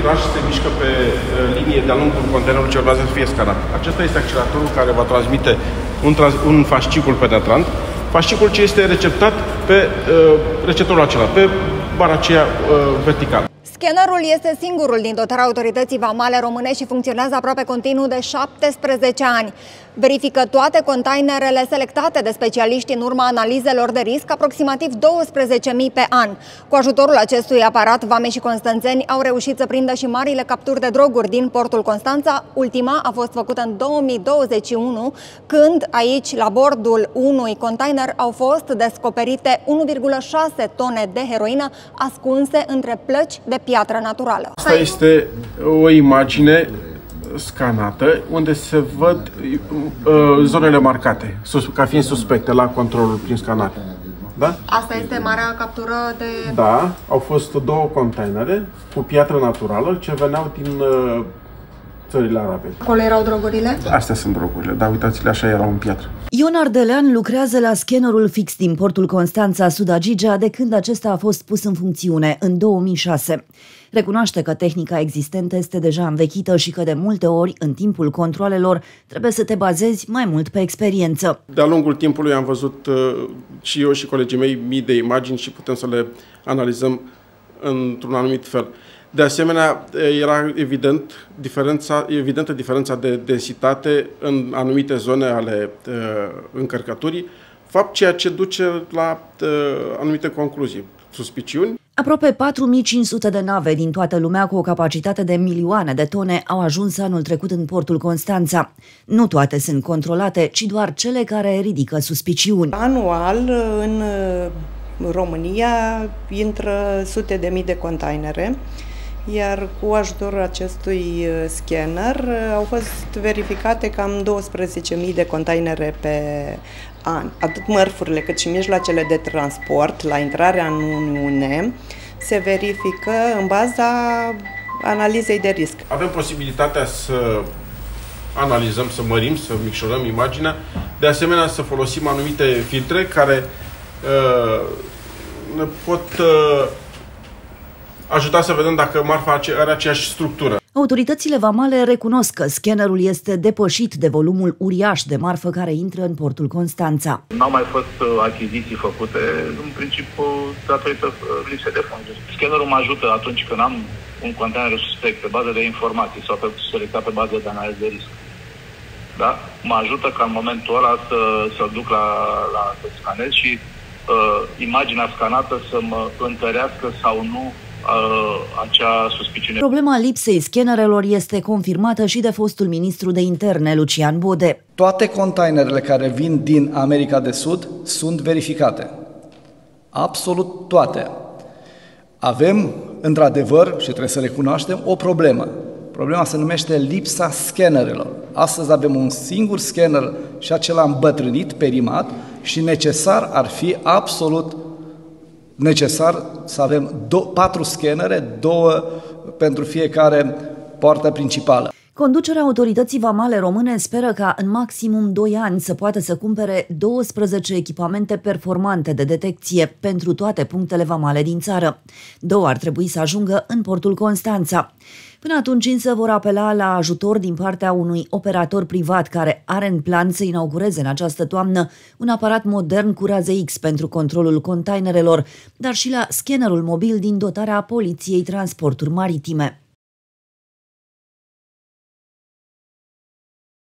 tiraj se mișcă pe uh, linie de-a lungul containerului ce urmează să fie scanat. Acesta este acceleratorul care va transmite un, trans, un fascicul penetrant, fascicul ce este receptat pe uh, receptorul acela, pe bara aceea uh, verticală. Scannerul este singurul din dotarea autorității vamale române și funcționează aproape continuu de 17 ani. Verifică toate containerele selectate de specialiști în urma analizelor de risc, aproximativ 12.000 pe an. Cu ajutorul acestui aparat, vame și constanțeni au reușit să prindă și marile capturi de droguri din portul Constanța. Ultima a fost făcută în 2021, când aici, la bordul unui container, au fost descoperite 1,6 tone de heroină ascunse între plăci de piatră naturală. Asta este o imagine scanată unde se văd uh, zonele marcate sus, ca fiind suspecte la controlul prin scanare. Da? Asta este marea captură de... Da, au fost două containere cu piatră naturală ce veneau din uh, țările arabe. Acolo erau drogurile? Astea sunt drogurile, dar uitați-le, așa erau în piatră. Ion Ardelean lucrează la scannerul fix din portul Constanța Sudagigea de când acesta a fost pus în funcțiune, în 2006. Recunoaște că tehnica existentă este deja învechită și că de multe ori, în timpul controlelor, trebuie să te bazezi mai mult pe experiență. De-a lungul timpului am văzut uh, și eu și colegii mei mii de imagini și putem să le analizăm într-un anumit fel. De asemenea, era evident diferența, evidentă diferența de densitate în anumite zone ale uh, încărcăturii, fapt ceea ce duce la uh, anumite concluzii, suspiciuni. Aproape 4500 de nave din toată lumea cu o capacitate de milioane de tone au ajuns anul trecut în portul Constanța. Nu toate sunt controlate, ci doar cele care ridică suspiciuni. Anual, în România, intră sute de mii de containere iar cu ajutorul acestui uh, scanner uh, au fost verificate cam 12.000 de containere pe an. Atât mărfurile cât și mijloacele de transport la intrarea în Uniune se verifică în baza analizei de risc. Avem posibilitatea să analizăm, să mărim, să micșorăm imaginea, de asemenea să folosim anumite filtre care uh, ne pot uh, ajuta să vedem dacă marfa are aceeași structură. Autoritățile vamale recunosc că scannerul este depășit de volumul uriaș de marfă care intră în portul Constanța. N-au mai fost uh, achiziții făcute, în principiu, datorită uh, lipsei de fonduri. Scannerul mă ajută atunci când am un container suspect pe bază de informații sau pe, selectat pe bază de analiză de risc. Da? Mă ajută ca în momentul ăla să, să duc la, la să scanez și uh, imaginea scanată să mă întărească sau nu acea suspiciune. Problema lipsei scanerelor este confirmată și de fostul ministru de interne, Lucian Bode. Toate containerele care vin din America de Sud sunt verificate. Absolut toate. Avem, într-adevăr, și trebuie să recunoaștem, o problemă. Problema se numește lipsa scanerelor. Astăzi avem un singur scanner și acela îmbătrânit, perimat și necesar ar fi absolut necesar să avem do- patru scanere, două pentru fiecare poartă principală. Conducerea autorității vamale române speră ca în maximum 2 ani să poată să cumpere 12 echipamente performante de detecție pentru toate punctele vamale din țară. Două ar trebui să ajungă în portul Constanța. Până atunci însă vor apela la ajutor din partea unui operator privat care are în plan să inaugureze în această toamnă un aparat modern cu raze X pentru controlul containerelor, dar și la scannerul mobil din dotarea Poliției Transporturi Maritime.